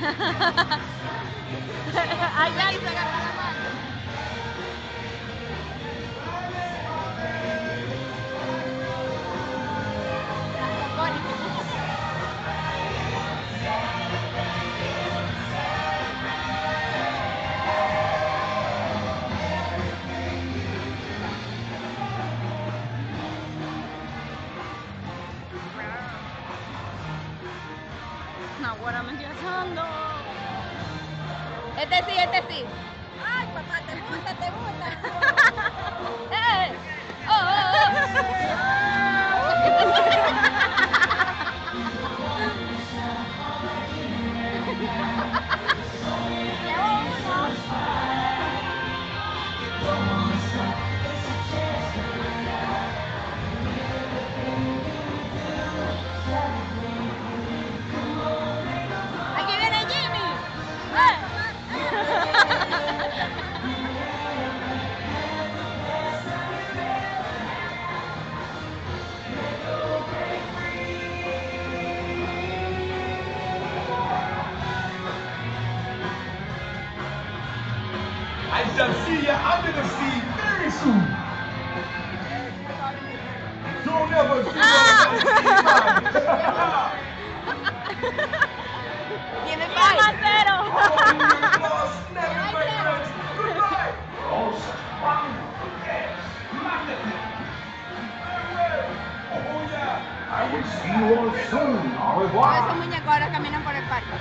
Ay, Now what I'm endiosando. Este sí, este sí. Ay, papá, te gusta, te gusta. shall see you under the sea very soon. Don't ever see Ah! Tiene ¡Vamos paz. a cero! Goodbye. Oh, strong. Yes. Magnificent. Farewell. Oh, yeah. I will see you all soon. Au revoir. Esos muñecos ahora caminan por el parque.